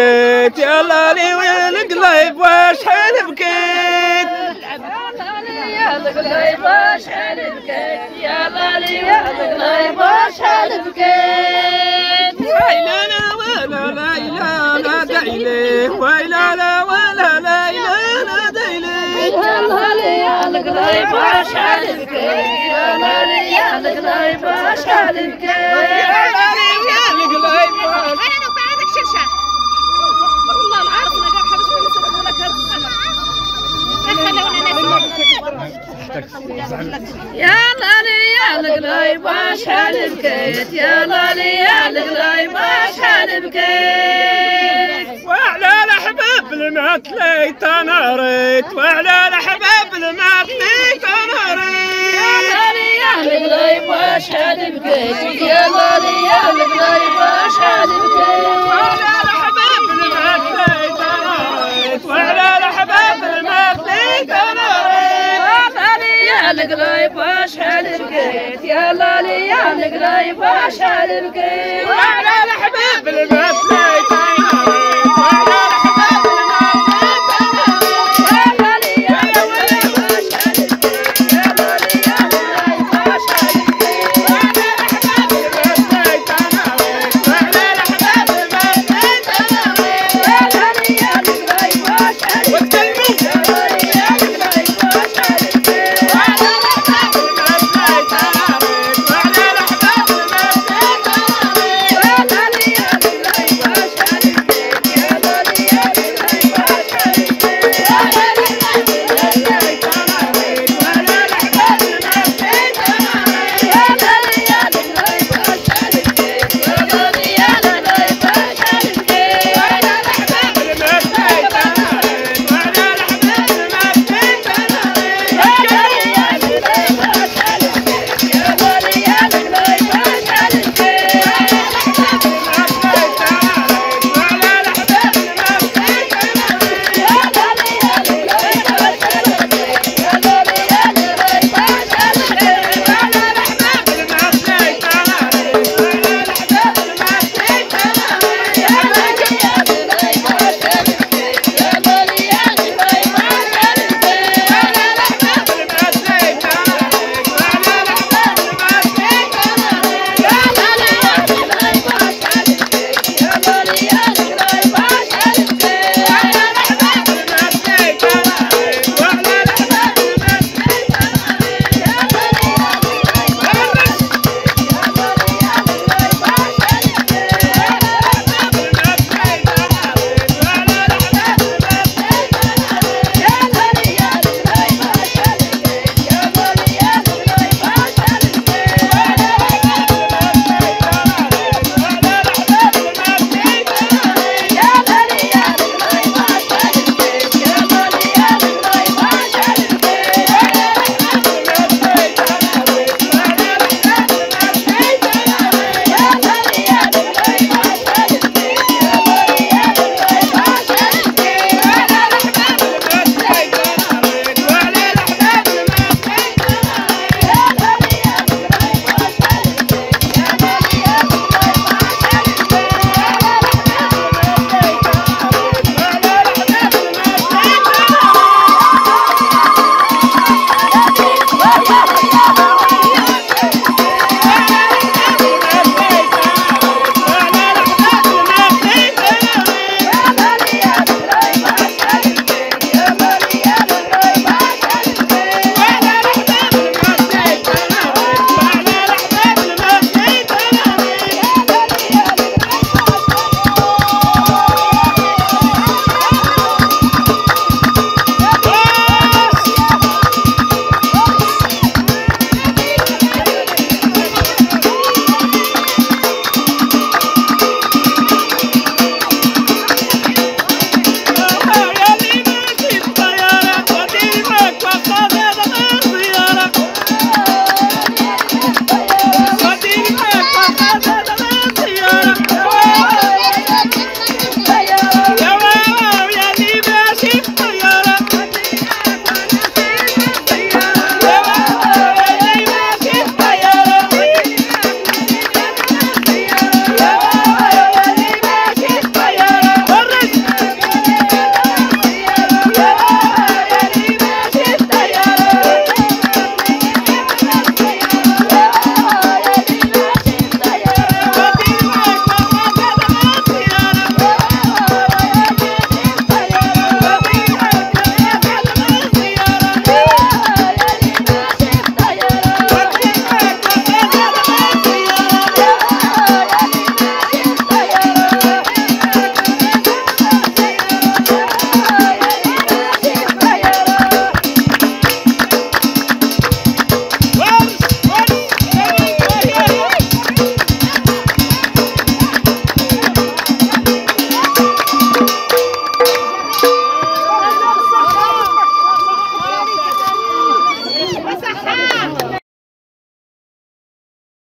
بكيت. يا لالي والقليب وشحال بكيت يا القليب شحال بكيت. يا لالي يا القليب شحال بكيت ويلا لا ولا لا لا لا دايلي ويلا لا ولا لا لا لا دايلي يا لالي يا القليب شحال بكيت. يا لالي يا القليب شحال بكيت. يا لالي والقليب أنا لو بعدك شرشة والله العارف أنا قاعد حبس من سنة ولا كرت يا لالي يا القليب شحال بكيت يا لالي يا القليب شحال بكيت وعلى الأحباب المات ليت أنا ريت وعلى الأحباب المات ليت أنا يا ريت لالي يا القليب شحال بكيت يا لالي يا القليب شحال بكيت لالي يا القليب شحال بكيت يا لالي يا القليب شحال بكيت وعلى الاحباب المات ليت